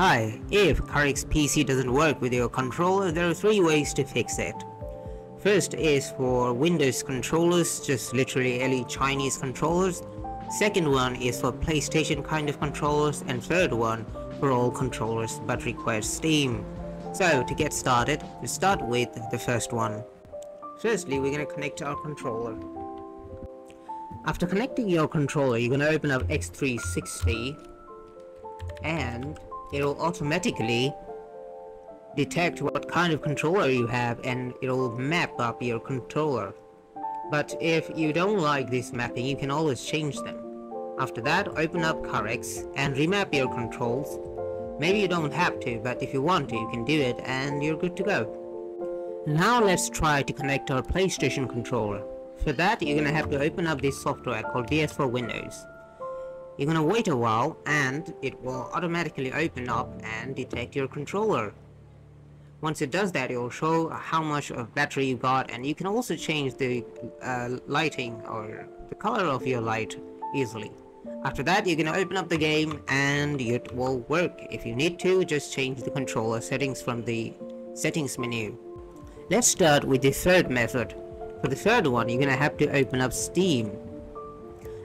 Hi, if CarX PC doesn't work with your controller, there are three ways to fix it. First is for Windows controllers, just literally any Chinese controllers. Second one is for PlayStation kind of controllers, and third one for all controllers but requires Steam. So to get started, we start with the first one. Firstly, we're going to connect our controller. After connecting your controller, you're going to open up X360 and it'll automatically detect what kind of controller you have and it'll map up your controller. But if you don't like this mapping, you can always change them. After that, open up CarX and remap your controls. Maybe you don't have to, but if you want to, you can do it and you're good to go. Now let's try to connect our PlayStation controller. For that, you're gonna have to open up this software called DS4 Windows. You're gonna wait a while and it will automatically open up and detect your controller. Once it does that, it will show how much of battery you got and you can also change the uh, lighting or the color of your light easily. After that, you're gonna open up the game and it will work. If you need to, just change the controller settings from the settings menu. Let's start with the third method. For the third one, you're gonna have to open up Steam.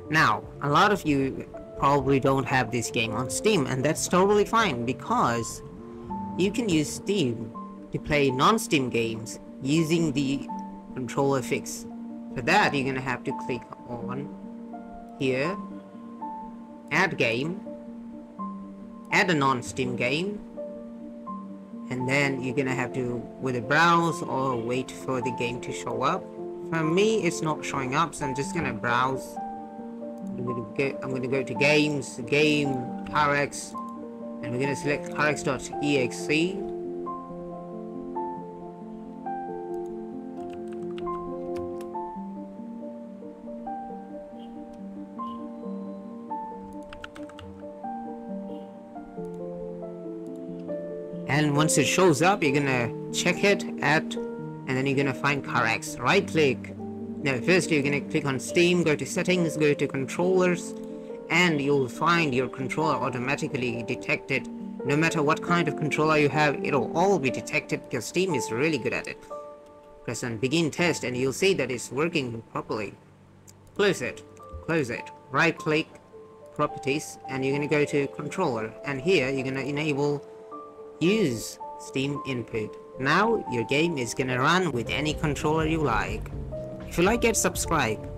Now, a lot of you probably don't have this game on Steam and that's totally fine because you can use Steam to play non-Steam games using the controller fix. For that, you're gonna have to click on here, add game, add a non-Steam game, and then you're gonna have to either browse or wait for the game to show up. For me, it's not showing up, so I'm just gonna browse. I'm gonna go, I'm gonna go to games, game, CarX, and we're gonna select Rx.exe. and once it shows up you're gonna check it at and then you're gonna find CarX right click now first you're gonna click on Steam go to settings go to controllers and you'll find your controller automatically detected. No matter what kind of controller you have it'll all be detected because Steam is really good at it. Press on begin test and you'll see that it's working properly. Close it. Close it. Right click properties and you're going to go to controller and here you're going to enable use Steam input. Now your game is gonna run with any controller you like. If you like it, subscribe.